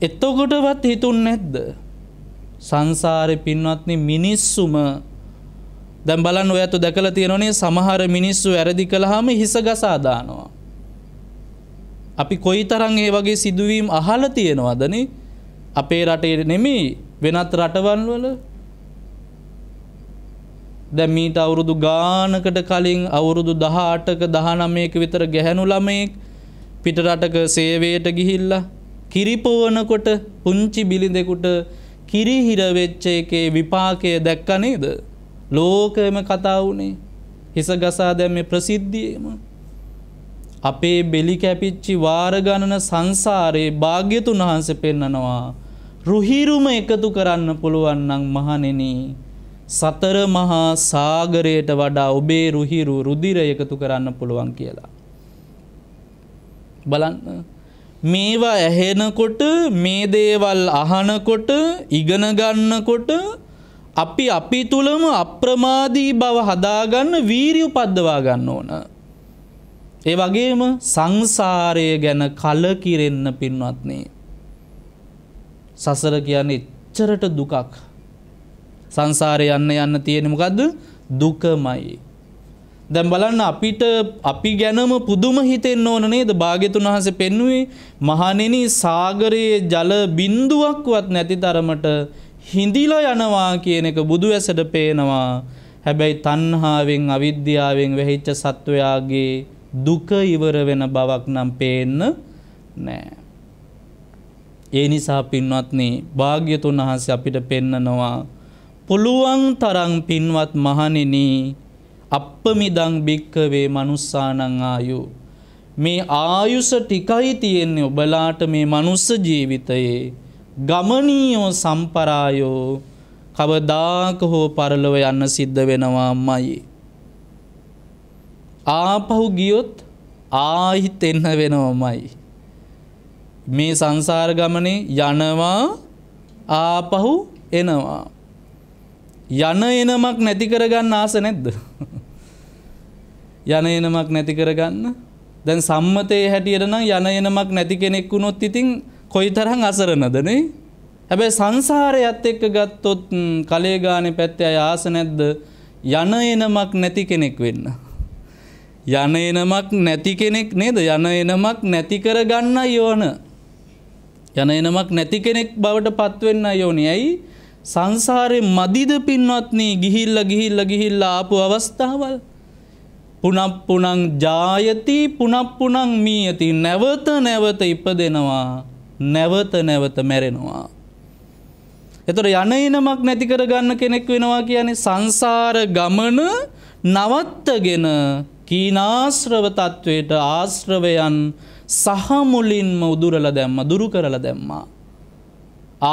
එතකොටවත් හිතුන් නැද්ද. සංසාරය පින්වත්න මිනිස්සුම දැම් බලන් ඔය ඇතු දැකල තියෙනනේ සමහර මිනිස්සු ඇරදි කළහම හිස ගසාදානවා. අපි කොයි තරන් ඒ වගේ සිදුවීම් අහල තියෙනවදන? අපේ රටේ නෙමේ වෙනත් රටවන් වල. දැ මීට අවුරුදු ගානකට කලින් අවුරුදු දහටක දහනමයක විතර ගැහැනු ළමයෙක් පිටරටක සේවයට ගිහිල්ලා කිරිපෝවනකොට පුංචි බිලිඳෙකුට කිරිහිර වෙච්ච එකේ විපාකය දැක්ක නේද? ලෝකෙම කතා වුණේ. හිස ගසා දැම්මේ ප්‍රසිද්ධියේම. අපේ බෙලි කැපිච්චි වාර ගණන සංසාරේ භාග්‍යතුන් වහන්සේ පෙන්නනවා රුහිරුම එකතු කරන්න පුළුවන් නම් මහණෙනි සතර මහා සාගරයට වඩා ඔබේ රුහිරු රුධිර එකතු කරන්න පුළුවන් කියලා. බලන්න මේවා ඇහෙනකොට මේ දේවල් අහනකොට ඉගෙන ගන්නකොට අපි අපි තුළම අප්‍රමාදී බව හදාගන්න වීරිය උපද්දවා ගන්න ඕන. ඒ වගේම සංසාරය ගැන කලකිරෙන්න පින්වත්නේ. සසර කියන්නේ එච්චරට දුකක්. සංසාරය යන්න යන්න තියෙන මොකද්ද? දුකමයි. දැන් බලන්න අපිට අපි ගැනම පුදුම හිතෙන්න ඕන නේද භාග්‍යතුන් වහන්සේ පෙන්වුවේ මහණෙනි සාගරයේ ජල බිඳුවක්වත් නැති තරමට හිඳිලා යනවා කියන එක බුදු ඇසට පේනවා. හැබැයි තණ්හාවෙන් අවිද්‍යාවෙන් වැහිච්ච සත්වයාගේ දුක ඉවර වෙන බවක් නම් පේන්න නෑ. ඒ නිසා පින්වත්නි භාග්‍යතුන් වහන්සේ අපිට පෙන්නනවා පුළුවන් තරම් පින්වත් මහණෙනි අප්පමිදං භික්කවේ මනුස්සානං ආයු මේ ආයුෂ ටිකයි තියෙන්නේ ඔබලාට මේ මනුස්ස ජීවිතයේ ගමනීයෝ සම්පරායෝ කවදාක හෝ පරලොව යන්න සිද්ධ වෙනවාමයි. ආපහු ගියොත් ආහිත් එන්න වෙනවමයි. මේ සංසාර ගමනේ යනවා ආපහු එනවා. යන එනමක් නැති කරගන්න ආස නැද්ද? <laughs> යන එනමක් නැති කරගන්න. දැන් සම්මතයේ හැටියට නම් යන එනමක් නැති කෙනෙක් වුණොත් ඉතින් කොයිතරම් අසරණද නේ? හැබැයි සංසාරයත් එක්ක ගත්තොත් කලේ ගානේ පැත්තේ අය ආස නැද්ද යන එනමක් නැති කෙනෙක් වෙන්න. යන එනමක් නැති කෙනෙක් නේද? යන එනමක් නැති කරගන්න යෝන. යන එනමක් නැති කෙනෙක් බවට පත්වෙන්න යෝනි. ඇයි? සංසාරේ මදිද පින්වත්නි ගිහිල්ලා ගිහිල්ලා ගිහිල්ලා ආපු අවස්ථාවල් පුනප්පුනං ජායති පුනප්පුනං මීයති නැවත නැවත ඉපදෙනවා නැවත නැවත මැරෙනවා එතොට යන එනමක් නැති කරගන්න කෙනෙක් වෙනවා කියන්නේ සංසාර ගමන නවත්තගෙන කීනාශ්‍රව තත්ත්වයට ආශ්‍රවයන් සහමුලින්ම උදුරල දැම්ම දුරු කරල දැම්මා.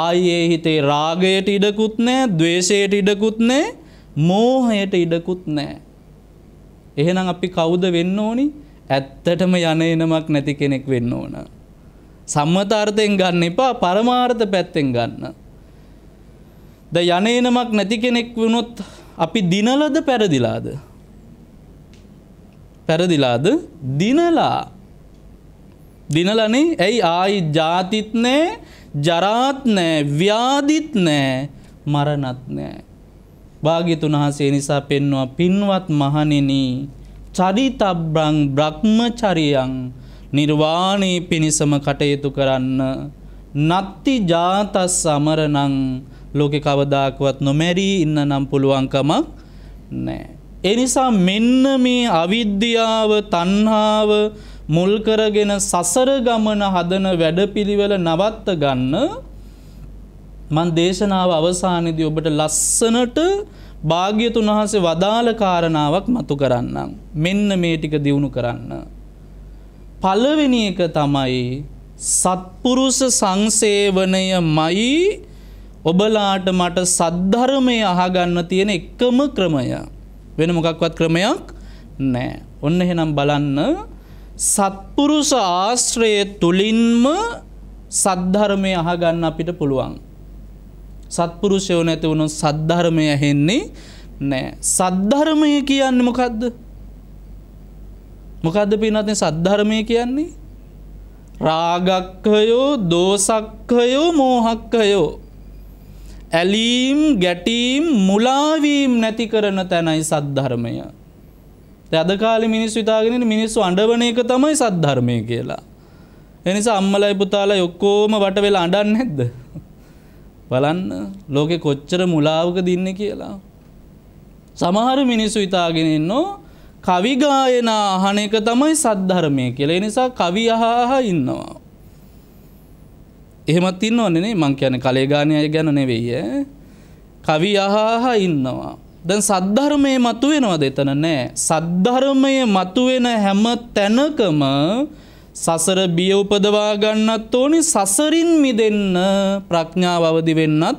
ආයේ හිතේ රාගයට ඉඩකුත් නෑ දවේශයට ඉඩකුත් නෑ මෝහයට ඉඩකුත් නෑ. එහෙනම් අපි කවුද වෙන්න ඕනි ඇත්තටම යන එනමක් නැති කෙනෙක් වෙන්න ඕන. සම්මතාර්ථයෙන් ගන්න එපා පරමාර්ථ පැත්තෙන් ගන්න. ද යනේනමක් නැති කෙනෙක් වුණොත් අපි දිනලද පැරදිලාද. පැරදිලාද දිනලා දිනලනේ ඇයි ආයි ජාතිත් නෑ ජරාත් නෑ ව්‍යාධිත් නෑ මරණත් නෑ. භාගිතුන් වහන්සේ නිසා පෙන්වා පින්වත් මහනෙනී චරිතබ්‍රං බ්‍රහ්මචරියන් නිර්වාණී පිණිසම කටයුතු කරන්න නත්ති ජාතස් සමරනං ලෝකෙ කවදාකවත් නොමැරී ඉන්න නම් පුළුවන්කමක් නෑ. එනිසා මෙන්න මේ අවිද්‍යාව තන්හාාව මුල්කරගෙන සසර ගමන හදන වැඩපිළිවෙල නවත්ත ගන්න මන් දේශනාව අවසානයේදී ඔබට ලස්සනට භාග්‍යතුන් වහන්සේ වදාළ කාරණාවක් මතු කරන්නම්. මෙන්න මේ ටික දියුණු කරන්න. පළවෙනි එක තමයි සත්පුරුෂ සංසේවනයමයි ඔබලාට මට සද්ධර්මය අහගන්න තියෙන එකම ක්‍රමය. වෙන මොකක්වත් ක්‍රමයක් නෑ. ඔන්න එහෙනම් බලන්න සත්පුරුෂ ආශ්‍රය තුළින්ම සද්ධර්මය අහගන්න අපිට පුළුවන්. සත්පුරුෂයෝ නැති වුණු සද්ධර්මය හෙන්නේ නෑ. සද්ධර්මය කියන්න මොකක්ද. මොකක්ද පිනත්න සද්ධර්මය කියන්නේ. රාගක්කයෝ දෝසක්කයෝ මෝහක්කයෝ ඇලීම් ගැටීම් මුලාවීම් නැති කරන තැනයි සද්ධර්මය. අද කාලෙ මිනිස් විතාගෙන මිනිස්සු අඩවන එක තමයි සද්ධර්මය කියලා. එනිසා අම්මලයි පුතාලා යොක්කෝම වට වෙලා අඩන්න නැද්ද. බලන්න ලෝකෙ කොච්චර මුලාවක දින්න කියලා. සමහර මිනිස්සු ඉතාගෙනෙන්නෝ කවිගායන අහන එක තමයි සද්ධර්මය කියලා නිසා කවි අහාහ ඉන්නවා. එහෙමත් ඉන්න ඕනේ මං කියන කලේගානය ගැන නෙවෙයි කවි අහාහ ඉන්නවා. දැන් සද්ධර්මය මතුවෙනවද එතන නෑ. සද්ධර්මය මතුවෙන හැම තැනකම සසර බිය උපදවා ගන්නත් ඕනි සසරින් මිදෙන්න ප්‍රඥාව අවදි වෙන්නත්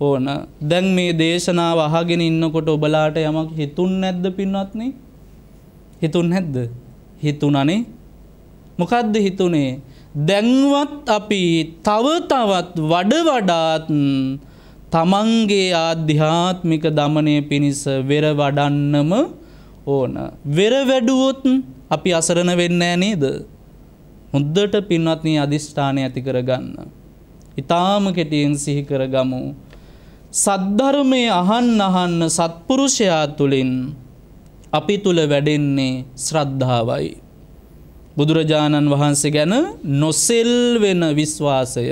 ඕන. දැන් මේ දේශනාව අහගෙන ඉන්නකොට ඔබලාට යමක් හිතුන් නැද්ද පින්වත්නේ? හිතුන් නැද්ද? හිතුණනේ. මොකද්ද හිතුනේ? දැන්වත් අපි තව තවත් වඩ වඩාත් තමන්ගේ ආධ්‍යාත්මික දමනය පිණිස වෙර වඩන්නම ඕන. වෙර වැඩුවොත් අපි අසරණ වෙන්න නේද. මුද්දට පින්වත්නී අධිෂ්ඨානය ඇති කරගන්න. ඉතාම කෙටියෙන් සිහි කර ගමු. සද්ධර්මය අහන්න අහන්න සත්පුරුෂයා තුළින් අපි තුළ වැඩෙන්නේ ශ්‍රද්ධාවයි. බුදුරජාණන් වහන්සේ ගැන නොසෙල් වෙන විශ්වාසය.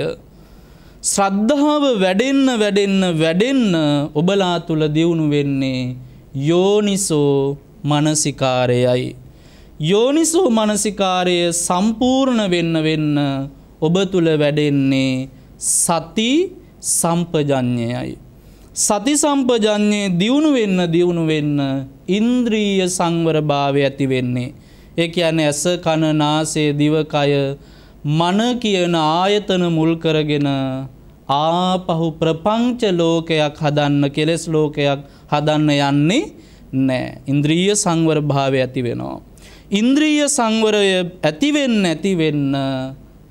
ශ්‍රද්ධාව වැඩෙන්න වැඩෙන්න වැඩෙන්න ඔබලා තුළ දියුණු වෙන්නේ යෝනිසෝ මනසිකාරයයි. යෝනිසෝ මනසිකාරය සම්පූර්ණ වෙන්න වෙන්න ඔබ තුළ වැඩෙන්නේ සති සම්පජඥයයි. සති සම්පජඥයේ දියුණු වෙන්න දියුණු වෙන්න ඉන්ද්‍රීය සංවර භාවය ඇති වෙන්නේ. ඒ කියන්නේ ඇස කන නාසය දිවකය මන කියන ආයතන මුල් කරගෙන ආපහු ප්‍රපංච ලෝකයක් හදන්න කෙලෙස් ලෝකයක් හදන්න යන්නේ නෑ. ඉන්ද්‍රීය සංවර භාවය ඇති වෙනවා. ඉන්ද්‍රීය සංවරය ඇතිවෙන්න ඇතිවෙන්න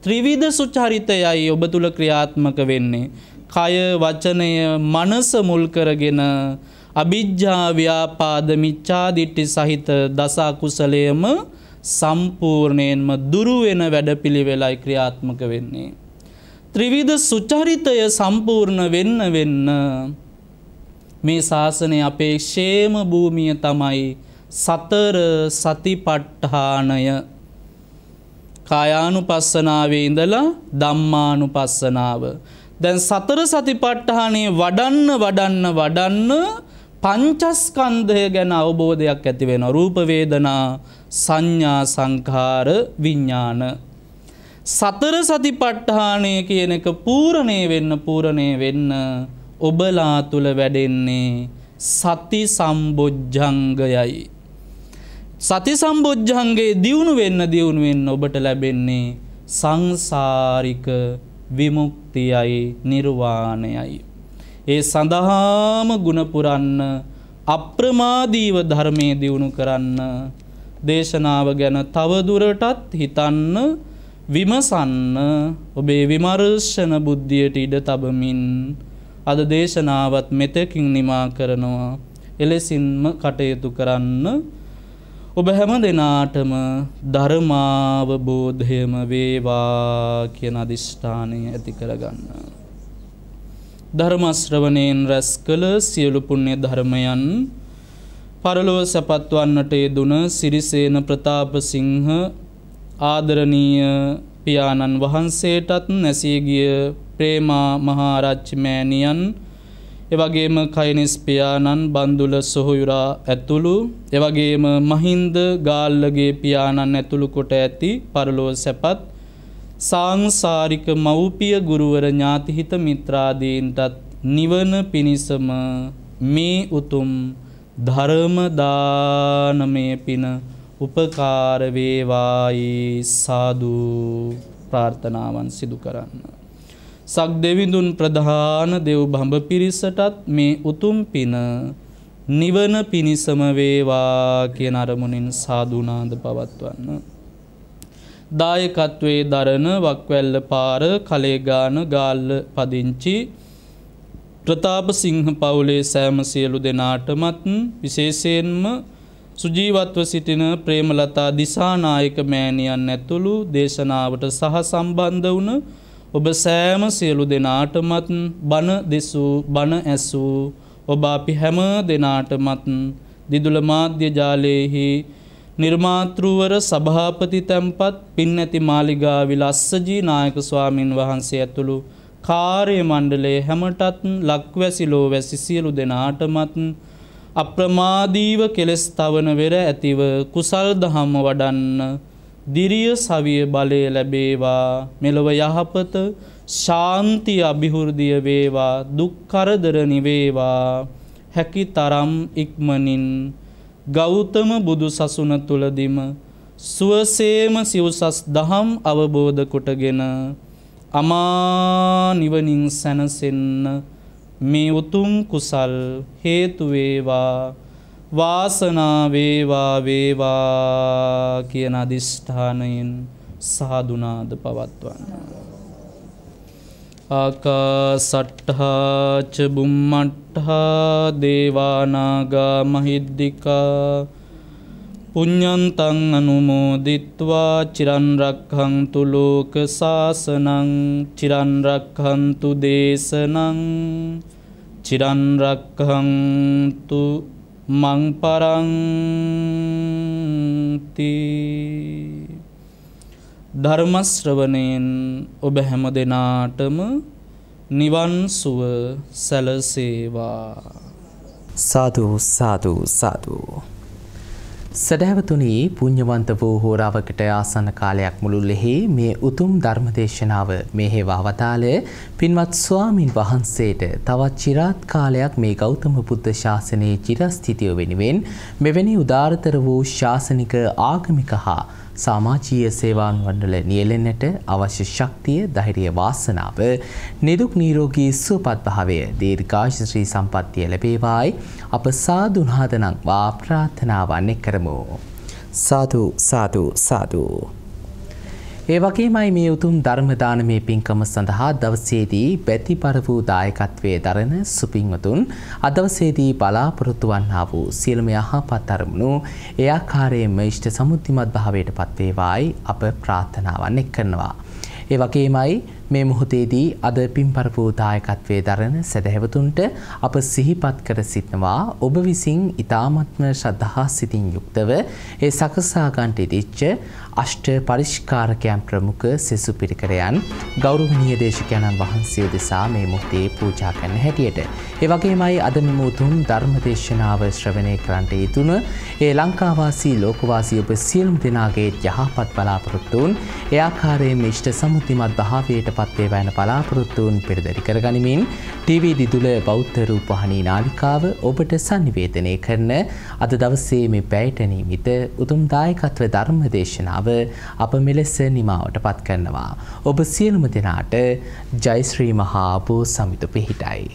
ත්‍රිවිධ සුචරිතයයි ඔබ තුළ ක්‍රියාත්මක වෙන්නේ. කය වචනය මනස මුල් කරගෙන අභිජ්ජා ව්‍යාපාද මිච්ඡාදිට්ඨි සහිත දස කුසලයම සම්පූර්ණයෙන්ම දුරු වෙන වැඩපිළිවෙලයි ක්‍රියාත්මක වෙන්නේ. ත්‍රිවිධ සුචරිතය සම්පූර්ණ වෙන්න වෙන්න මේ ශාසනය අපේ ക്ഷേම භූමිය තමයි සතර සතිපට්ඨානය කායානුපස්සනාවේ ඉඳලා ධම්මානුපස්සනාව දැන් සතර සතිපට්ඨානයේ වඩන්න වඩන්න වඩන්න පංචස්කන්ධය ගැන අවබෝධයක් ඇති වෙන රූප වේදනා සංඥා සංඛාර විඥාන සතර සතිපට්ඨානය කියන එක පූර්ණේ වෙන්න පූර්ණේ වෙන්න ඔබලා තුල වැඩෙන්නේ සති සම්බොජ්ජංගයයි සති සම්බොජ්ජංගේ දියුණු වෙන්න දියුණු වෙන්න ඔබට ලැබෙන්නේ සංසාරික විමුක්තියයි නිර්වාණයයි. ඒ සඳහාම ගුණපුරන්න අප්‍රමාදීව ධර්මය දියුණු කරන්න දේශනාව ගැන තවදුරටත් හිතන්න විමසන්න ඔබේ විමර්ශන බුද්ධියට ඉඩ තබමින් අද දේශනාවත් මෙතකින් නිමා කරනවා එලෙසින්ම කටයුතු කරන්න ඔබ හැම දෙනාටම ධර්මාවබෝධයම වේවා කියන අධිෂ්ඨානය ඇති කරගන්න. ධර්මශ්‍රවණයෙන් රැස් කළ සියලු පුණ්‍ය ධර්මයන් පරලොව සැපත්වන්නට යෙදුන සිරිසේන ප්‍රතාපසිංහ ආදරණීය පියාණන් වහන්සේටත් නැසී ගිය ප්‍රේමා මහාරච්චි මෑණියන් එවගේම කයිනිස් පියාණන් බන්දුල සොහොයුරා ඇතුළු එවගේම මහින්ද ගාල්ලගේ පියාණන් ඇතුළු කොට ඇති පරලෝ සැපත් සංසාරික මව්පිය ගුරුවර ඥාතිහිත මිත්‍රාදීන්ටත් නිවන පිණිසම මේ උතුම් ධර්මදානමය පින උපකාර වේවායි සාදු ප්‍රාර්ථනාවන් සිදු කරන්න. සක් දෙවිඳුන් ප්‍රධාන දෙව් බඹ පිරිසටත් මේ උතුම් පින නිවන පිණිසම වේවා කියන අරමුණින් සාදුනාද පවත්වන්න. දායකත්වයේ දරන වක්වැල්ල පාර කළේගාන ගාල්ල පදිංචි ප්‍රතාප සිංහ පවුලේ සෑම සියලු දෙනාටමත් විශේෂයෙන්ම සුජීවත්ව සිටින ප්‍රේමලතා දිසානායක මෑණියන් ඇතුළු දේශනාවට සහ සම්බන්ධ වුණ ඔබ සෑම සියලු දෙනාටමත් බණ දෙසූ බණ ඇසූ ඔබ අපි හැම දෙනාටමත් දිදුල මාධ්‍ය ජාලයෙහි නිර්මාතෘවර සභාපති තැන්පත් පින් ඇති මාලිගා විලස්සජී නායක ස්වාමින් වහන්සේ ඇතුළු කාර්ය මණ්ඩලයේ හැමටත් ලක්වැසි ලෝවැසි සියලු දෙනාටමත් අප්‍රමාදීව කෙලෙස් තවන වෙර ඇතිව කුසල් දහම වඩන්න දිරිය සවිය බලය ලැබේවා. මෙලොව යහපත ශාන්තිය අභිහුෘදිය වේවා. දුක්කරදර නිවේවා. හැකි තරම් ඉක්මනින් ගෞතම බුදු සසුන තුළදිම සුවසේම සිව්සස් දහම් අවබෝධ කොටගෙන අමා නිවනින් සැනසෙන්න මේ උතුම් කුසල් හේතුවේවා වාසනා වේවා වේවා කියන අදිෂ්ඨානයෙන් සාදුනාද පවත්වන්න. ආකාසට්ඨා ච බුම්මට්ඨා දේවානාගා මහිද්దికා පුඤ්ඤන්තං අනුමෝදිත්වා චිරන් රක්ඛන්තු ලෝක සාසනං චිරන් රක්ඛන්තු දේශනං චිරන් රක්ඛන්තු මංපරංති ධර්මශ්‍රවනයෙන් ඔබ හැම දෙනාටම නිවන්සුව සැලසේවා. සාධූ සාධූ සාධූ සැඩෑවතුනී පුං්ඥවන්ත වූ හෝරාවකට ආසන්න කාලයක් මුළුල්ලෙහි මේ උතුම් ධර්මදේශනාව මෙහෙවා වතාල පින්වත් ස්වාමින් වහන්සේට තවත් චිරාත් කාලයක් මේ ගෞතම බුද්ධ ශාසනයේ චිරස්ථිතිය වෙනුවෙන් මෙවැනි උදාරතර වූ ශාසනික ආගමික හා සාමාජීය සේවාන් වන්ඩල නියලෙන්නට අවශ්‍ය ශක්තිය ධෛර්ය වාසනාව නිදුක් නීරෝගී සුවපත් භාවය දීර්ඝාෂ ශ්‍රී සම්පත්තිය ලැබේවායි අප සාදුනාදනක් වා ප්‍රාර්ථනාවන්නේ කරමු. සාදු සාදු සාදු. ඒ වගේමයි මේ උතුම් ධර්මදානමය පින්කම සඳහා දවසේදී බැතිපර වූ දායකත්වයේ දරන සුපින්වතුන් අදවසේදී බලාපොරොත්තු වන්නා වූ සියලුම යහපත් අරමුණු ඒ ආකාරයෙන්ම ඉෂ්ට සමුද්දිමත් භාවයට පත්වේවායි අප ප්‍රාර්ථනාවන් එක් කරනවා. ඒ වගේමයි මේ මොහොතේදී අද පින්පර වූ දායකත්වයේ දරන සැදැහැවතුන්ට අප සිහිපත් කර සිටනවා ඔබ විසින් ඊ타මත්ම ශ්‍රද්ධහා සිතින් යුක්තව ඒ සකසා ගන්නට ඉදිච්ච අෂ්ට පරිෂ්කාරකයන් ප්‍රමුඛ සෙසු පිරිකරයන් ගෞරවනීය දේශකයන්න් වහන්සේ දෙසා මේ මොහොතේ පූජා කරන හැටියට. ඒ වගේමයි අද මෙම උතුම් ධර්ම දේශනාව ශ්‍රවණය කරන්නට යෙදුන ඒ ලංකාවාසී ලෝකවාසී ඔබ සියලුම දෙනාගේ යහපත් බලාපොරොත්තුන් ඒ ආකාරයෙන් ඉෂ්ට සමුතිමත් භාවයට පත් වේවා යන බලාපොරොත්තුන් පෙරදරි කරගනිමින් ටීවී දිදුල බෞද්ධ රූපවාහිනී නාලිකාව ඔබට sannivedanaya කරන අද දවසේ මේ පැයට නියමිත උතුම් දායකත්ව ධර්ම දේශනාව අප මෙලෙස නිමාවට පත් කරනවා. ඔබ සියලුම දෙනාට ජයශ්‍රී මහා බෝ සමිත පිහිටයි.